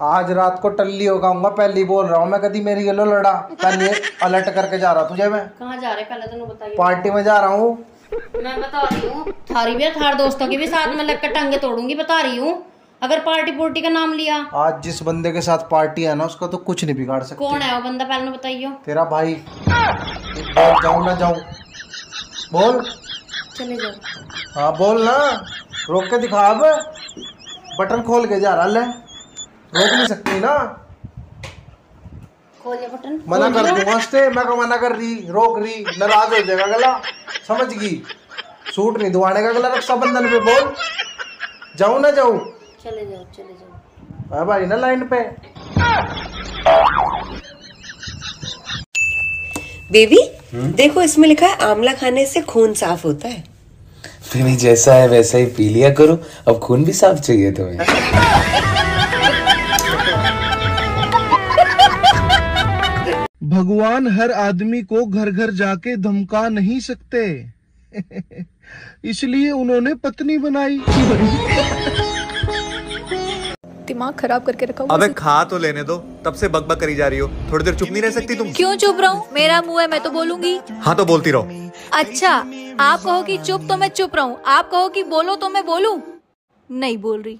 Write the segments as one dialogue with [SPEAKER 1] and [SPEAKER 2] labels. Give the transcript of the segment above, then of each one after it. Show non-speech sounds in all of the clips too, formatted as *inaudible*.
[SPEAKER 1] आज रात को टल्ली हो गाऊँगा पहले बोल रहा हूँ मैं कभी मेरी गलो लड़ा। कल ये अलर्ट करके जा रहा तुझे मैं।
[SPEAKER 2] कहाँ जा रहे पहले तो बताइए
[SPEAKER 1] पार्टी में जा रहा हूँ।
[SPEAKER 2] मैं बता रही हूँ थारी भी थार दोस्तों की भी साथ में लगकर टांगे तोड़ूँगी बता रही हूँ। अगर पार्टी पुर्टी का नाम लिया।
[SPEAKER 1] आज जिस बंदे के साथ पार्टी है ना उसका तो कुछ नहीं बिगाड़ सकते।
[SPEAKER 2] कौन है वो बंदा पहले बताइयो।
[SPEAKER 1] तेरा भाई। जाऊँ ना जाऊँ। बोल।
[SPEAKER 2] चले जाओ।
[SPEAKER 1] हाँ बोल ना। रोक के दिखा अब। बटन खोल के जा रहा ले। रोक नहीं सकती ना।
[SPEAKER 2] बटन।
[SPEAKER 1] मना कर दूँगा हँसते मैं को मना कर रही रोक रही नाराज़ हो जाएगा गला। समझ गई? सूट नहीं दुआने का गला रक्षाबंधन पे बोल। जाऊँ ना जाऊँ?
[SPEAKER 2] चले जाओ चले जाओ।
[SPEAKER 1] भाई ना लाइन पे।
[SPEAKER 3] बेबी देखो इसमें लिखा है आंवला खाने से खून साफ़ होता है।
[SPEAKER 4] तुम्हें जैसा है वैसा ही पी लिया करो। अब खून भी साफ़ चाहिए तुम्हें।
[SPEAKER 1] भगवान हर आदमी को घर घर जाके धमका नहीं सकते। इसलिए उन्होंने पत्नी बनाई।
[SPEAKER 5] दिमाग खराब करके रखा हुआ
[SPEAKER 6] अबे खा तो लेने दो तब से बकबक करी जा रही हो। थोड़ी देर चुप नहीं रह सकती तुम?
[SPEAKER 5] क्यों चुप रहा? हूँ मेरा मुँह है मैं तो बोलूँगी।
[SPEAKER 6] हाँ तो बोलती रहो।
[SPEAKER 5] अच्छा आप कहो कि चुप तो मैं चुप रहूँ। आप कहो कि बोलो तो मैं बोलूँ। नहीं बोल रही।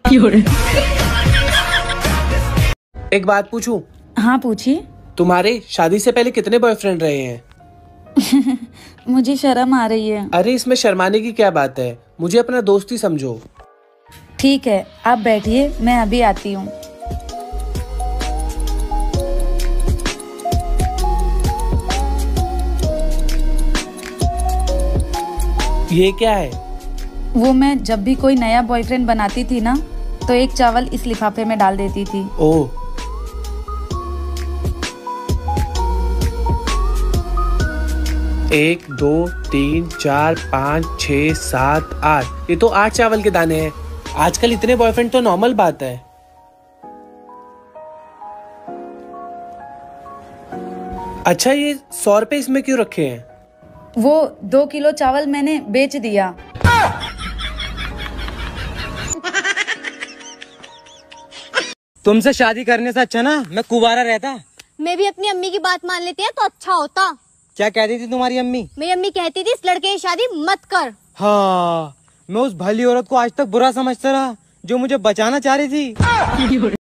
[SPEAKER 7] एक बात पूछूँ?
[SPEAKER 8] हाँ पूछिए।
[SPEAKER 7] तुम्हारे शादी से पहले कितने बॉयफ्रेंड रहे हैं? *laughs*
[SPEAKER 8] मुझे शर्म आ रही है।
[SPEAKER 7] अरे इसमें शर्माने की क्या बात है? मुझे अपना दोस्त ही समझो।
[SPEAKER 8] ठीक है आप बैठिए मैं अभी आती हूँ।
[SPEAKER 7] ये क्या है?
[SPEAKER 8] वो मैं जब भी कोई नया बॉयफ्रेंड बनाती थी ना तो एक चावल इस लिफाफे में डाल देती थी।
[SPEAKER 7] ओह एक दो तीन चार पाँच छ सात आठ। ये तो आठ चावल के दाने हैं। आजकल इतने बॉयफ्रेंड तो नॉर्मल बात है। अच्छा ये सौ रुपए इसमें क्यों रखे हैं?
[SPEAKER 8] वो दो किलो चावल मैंने बेच दिया।
[SPEAKER 9] तुमसे शादी करने से अच्छा ना? मैं कुवारा रहता।
[SPEAKER 10] मैं भी अपनी अम्मी की बात मान लेती है तो अच्छा होता।
[SPEAKER 9] क्या कहती थी तुम्हारी अम्मी?
[SPEAKER 10] मेरी अम्मी कहती थी इस लड़के की शादी मत कर।
[SPEAKER 9] हाँ मैं उस भली औरत को आज तक बुरा समझता रहा जो मुझे बचाना चाह रही थी। *laughs*